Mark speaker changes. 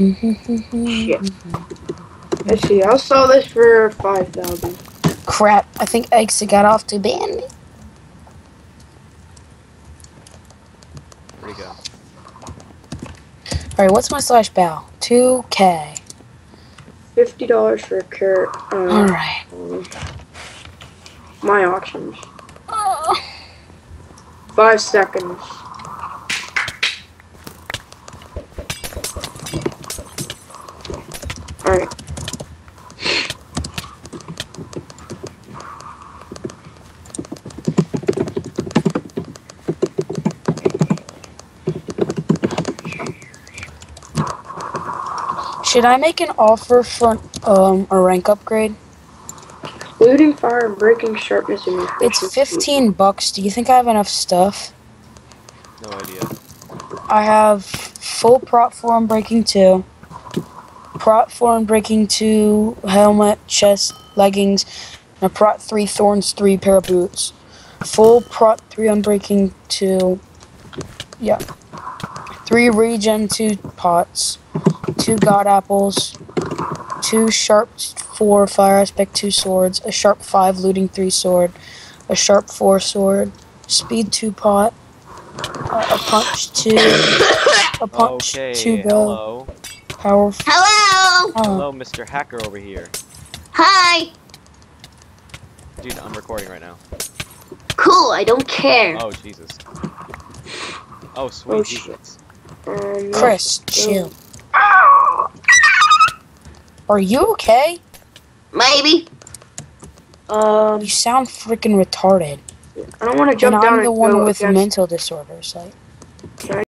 Speaker 1: Shit. Let's see. I'll sell this for five thousand.
Speaker 2: Crap, I think Eggsy got off to ban me.
Speaker 3: Where'd he go?
Speaker 2: Alright, what's my slash bow? 2k.
Speaker 1: Fifty dollars for a carrot. Um,
Speaker 2: Alright.
Speaker 1: um, my auctions. Five seconds.
Speaker 2: Should I make an offer for um a rank upgrade?
Speaker 1: Looting, fire, and breaking sharpness and
Speaker 2: It's 15 bucks. Do you think I have enough stuff?
Speaker 3: No idea.
Speaker 2: I have full prot 4 unbreaking 2, prot 4 unbreaking 2, helmet, chest, leggings, and a prot 3 thorns 3 pair of boots. Full prot 3 unbreaking 2. Yeah. 3 regen 2 pots, 2 god apples, 2 sharp 4 fire aspect 2 swords, a sharp 5 looting 3 sword, a sharp 4 sword, speed 2 pot, uh, a punch 2, a punch
Speaker 3: Okay,
Speaker 2: 2 go,
Speaker 3: hello.
Speaker 2: power. f-
Speaker 4: Hello.
Speaker 2: Oh,
Speaker 3: Hello, Mr. Hacker over here.
Speaker 4: Hi.
Speaker 3: Dude, I'm recording right now.
Speaker 4: Cool. I don't care.
Speaker 3: Oh, Jesus. Oh, sweet
Speaker 1: Oh,
Speaker 3: Jesus.
Speaker 1: Um,
Speaker 2: Chris, chill. Are you okay?
Speaker 4: Maybe.
Speaker 1: Um,
Speaker 2: You sound freaking retarded.
Speaker 1: I don't want to jump
Speaker 2: and
Speaker 1: down
Speaker 2: I'm the
Speaker 1: and
Speaker 2: one
Speaker 1: go
Speaker 2: with
Speaker 1: against-
Speaker 2: mental disorders. Like,